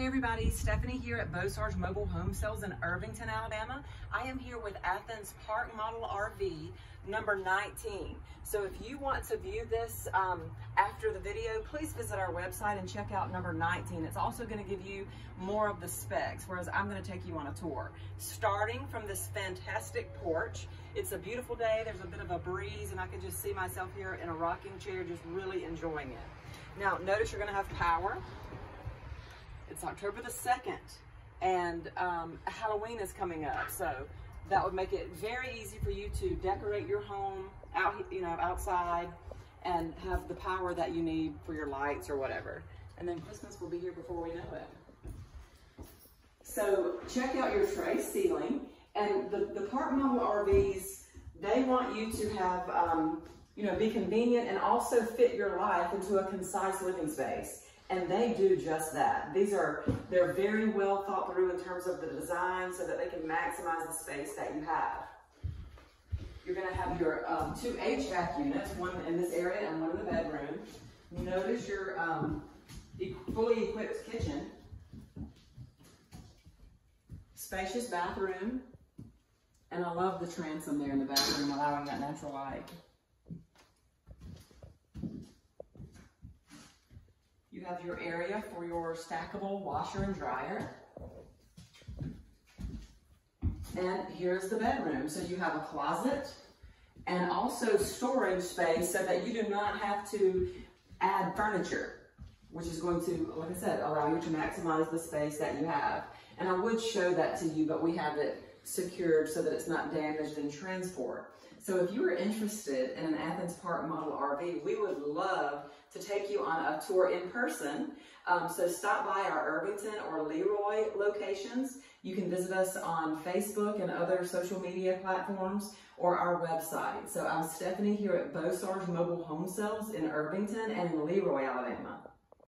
Hey everybody, Stephanie here at Bosarge Mobile Home Sales in Irvington, Alabama. I am here with Athens Park Model RV number 19. So if you want to view this um, after the video, please visit our website and check out number 19. It's also gonna give you more of the specs, whereas I'm gonna take you on a tour. Starting from this fantastic porch, it's a beautiful day, there's a bit of a breeze, and I can just see myself here in a rocking chair, just really enjoying it. Now, notice you're gonna have power. It's October the 2nd and um, Halloween is coming up. So that would make it very easy for you to decorate your home out, you know, outside and have the power that you need for your lights or whatever. And then Christmas will be here before we know it. So check out your tray ceiling and the, the park model RVs, they want you to have, um, you know, be convenient and also fit your life into a concise living space. And they do just that. These are, they're very well thought through in terms of the design so that they can maximize the space that you have. You're gonna have your um, two HVAC units, one in this area and one in the bedroom. Notice your um, fully equipped kitchen. Spacious bathroom. And I love the transom there in the bathroom, allowing that natural light. You have your area for your stackable washer and dryer. And here's the bedroom. So you have a closet and also storage space so that you do not have to add furniture, which is going to, like I said, allow you to maximize the space that you have. And I would show that to you, but we have it secured so that it's not damaged in transport. So if you are interested in an Athens Park model RV, we would love to take you on a tour in person. Um, so stop by our Irvington or Leroy locations. You can visit us on Facebook and other social media platforms or our website. So I'm Stephanie here at Bosarge Mobile Home Sales in Irvington and in Leroy, Alabama.